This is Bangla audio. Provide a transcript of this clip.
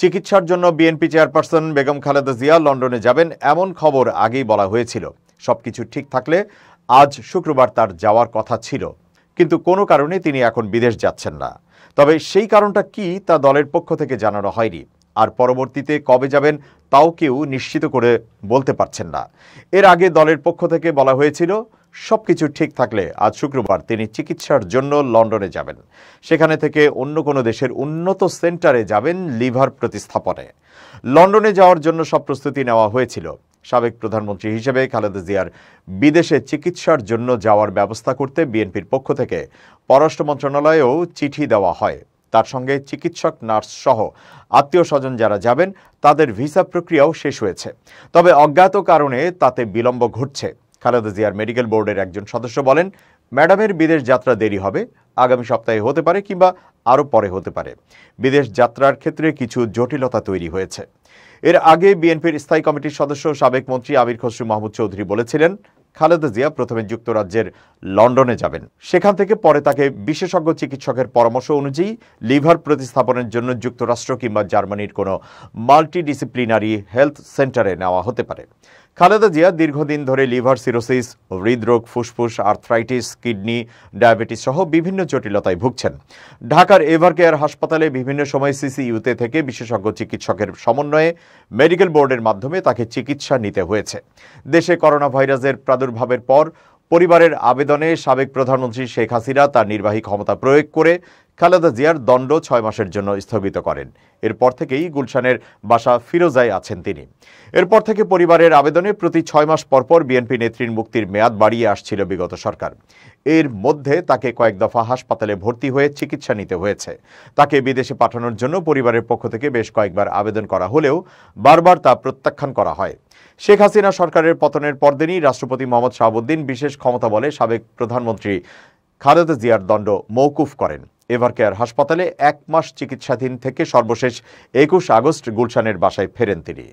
চিকিৎসার জন্য বিএনপি চেয়ারপারসন বেগম খালেদা জিয়া লন্ডনে যাবেন, এমন খবর আগেই বলা হয়েছিল। সবকিছু ঠিক থাকলে আজ শুক্রবার তার যাওয়ার কথা ছিল। কিন্তু কোনো কারণে তিনি এখন বিদেশ যাচ্ছেন না। তবে সেই কারণটা কি তা দলের পক্ষ থেকে জানানো হয়নি। আর পরবর্তীতে কবে যাবেন তাও কেউ নিশ্চিত করে বলতে পারছেন না। এর আগে দলের পক্ষ থেকে বলা হয়েছিল সবকিছু ঠিক থাকলে আজ শুক্রবার তিনি চিকিৎসার জন্য লন্ডনে যাবেন। সেখানে থেকে অন্য কোনো দেশের উন্নত সেন্টারে যাবেন লিভার প্রতিস্থাপনে। লন্ডনে যাওয়ার জন্য সব প্রস্তুতি নেওয়া হয়েছিল। সাবেক প্রধানমন্ত্রী হিসেবে খালেদা জিয়ার বিদেশে চিকিৎসার জন্য যাওয়ার ব্যবস্থা করতে বিএনপির পক্ষ থেকে পররাষ্ট্র মন্ত্রণালয়েও চিঠি দেওয়া হয়। তার সঙ্গে চিকিৎসক, নার্স সহ আত্মীয় স্বজন যারা যাবেন, তাদের ভিসা প্রক্রিয়াও শেষ হয়েছে। তবে অজ্ঞাত কারণে তাতে বিলম্ব ঘটছে। খালেদা জিয়ার মেডিকেল বোর্ডের একজন সদস্য বলেন, ম্যাডামের বিদেশ যাত্রা দেরি হবে, আগামী সপ্তাহে হতে পারে কিংবা আরও পরে হতে পারে। বিদেশ যাত্রার ক্ষেত্রে কিছু জটিলতা তৈরি হয়েছে। এর আগে বিএনপির স্থায়ী কমিটির সদস্য সাবেক মন্ত্রী আমির খসরু মাহমুদ চৌধুরী বলেছিলেন, খালেদা জিয়া প্রথমে যুক্তরাজ্যের লন্ডনে যাবেন। সেখান থেকে পরে তাকে বিশেষজ্ঞ চিকিৎসকের পরামর্শ অনুযায়ী লিভার প্রতিস্থাপনের জন্য যুক্তরাষ্ট্র কিংবা জার্মানির কোনো মাল্টিডিসিপ্লিনারি হেলথ সেন্টারে নেওয়া হতে পারে। খালেদা জিয়া দীর্ঘদিন ধরে লিভার সিরোসিস, হৃদরোগ, ফুসফুস, আর্থ্রাইটিস, কিডনি, ডায়াবেটিস সহ বিভিন্ন জটিলতায় ভুগছেন। ঢাকার এভার কেয়ার হাসপাতালে বিভিন্ন সময় সিসিইউতে থেকে বিশেষজ্ঞ চিকিৎসকের সমন্বয়ে মেডিকেল বোর্ডের মাধ্যমে তাকে চিকিৎসা নিতে হয়েছে। দেশে করোনা ভাইরাসের প্রাদুর্ভাবের পর পরিবারের আবেদনে সাবেক প্রধানমন্ত্রী শেখ হাসিনা তার নির্বাহী ক্ষমতা প্রয়োগ করে খালেদা জিয়ার দণ্ড ছয় মাসের জন্য স্থগিত করেন। এরপর থেকেই গুলশানের বাসা ফিরোজায় আছেন তিনি। এরপর থেকে পরিবারের আবেদনে প্রতি ছয় মাস পরপর বিএনপি নেত্রীর মুক্তির মেয়াদ বাড়িয়ে আসছিল বিগত সরকার। এর মধ্যে তাকে কয়েক দফা হাসপাতালে ভর্তি হয়ে চিকিৎসা নিতে হয়েছে। তাকে বিদেশে পাঠানোর জন্য পরিবারের পক্ষ থেকে বেশ কয়েকবার আবেদন করা হলেও বারবার তা প্রত্যাখ্যান করা হয়। শেখ হাসিনা সরকারের পতনের পরদিনই রাষ্ট্রপতি মোহাম্মদ শাহাবুদ্দিন বিশেষ ক্ষমতা বলে সাবেক প্রধানমন্ত্রী খালেদা জিয়ার দণ্ড মৌকুফ করেন। এভারকেয়ার হাসপাতালে এক মাস চিকিৎসাধীন থেকে সর্বশেষ একুশ আগস্ট গুলশানের বাসায় ফেরেন তিনি।